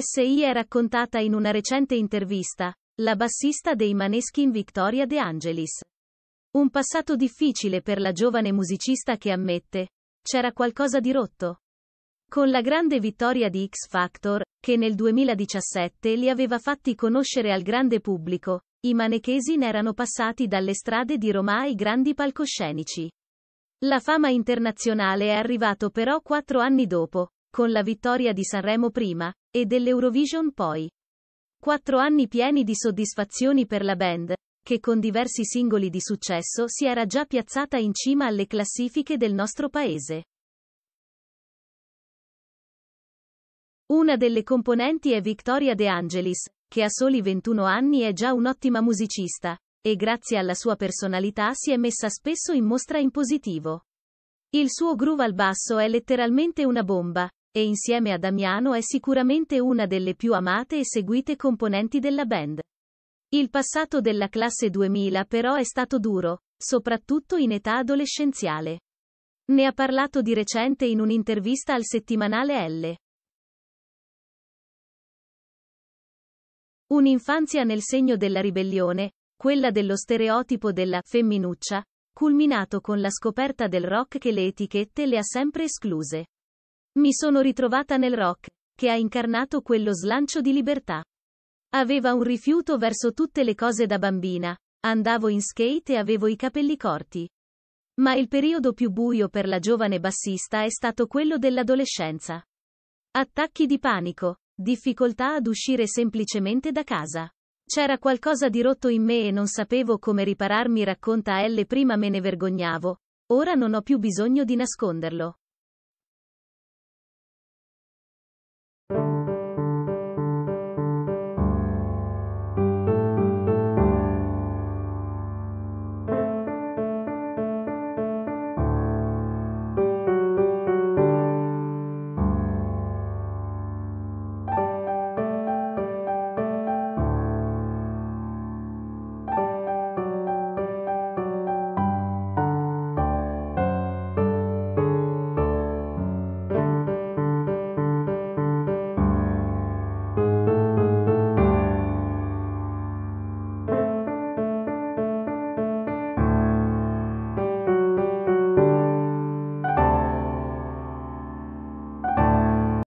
SI è raccontata in una recente intervista, la bassista dei Maneskin Victoria De Angelis. Un passato difficile per la giovane musicista che ammette, c'era qualcosa di rotto. Con la grande vittoria di X Factor, che nel 2017 li aveva fatti conoscere al grande pubblico, i Manechesin erano passati dalle strade di Roma ai grandi palcoscenici. La fama internazionale è arrivato però quattro anni dopo, con la vittoria di Sanremo prima, e dell'Eurovision poi. Quattro anni pieni di soddisfazioni per la band, che con diversi singoli di successo si era già piazzata in cima alle classifiche del nostro paese. Una delle componenti è Victoria De Angelis, che a soli 21 anni è già un'ottima musicista, e grazie alla sua personalità si è messa spesso in mostra in positivo. Il suo groove al basso è letteralmente una bomba, e insieme a Damiano è sicuramente una delle più amate e seguite componenti della band. Il passato della classe 2000 però è stato duro, soprattutto in età adolescenziale. Ne ha parlato di recente in un'intervista al settimanale L. Un'infanzia nel segno della ribellione, quella dello stereotipo della femminuccia, culminato con la scoperta del rock che le etichette le ha sempre escluse. Mi sono ritrovata nel rock, che ha incarnato quello slancio di libertà. Aveva un rifiuto verso tutte le cose da bambina, andavo in skate e avevo i capelli corti. Ma il periodo più buio per la giovane bassista è stato quello dell'adolescenza. Attacchi di panico, difficoltà ad uscire semplicemente da casa. C'era qualcosa di rotto in me e non sapevo come ripararmi, racconta L. Prima me ne vergognavo, ora non ho più bisogno di nasconderlo.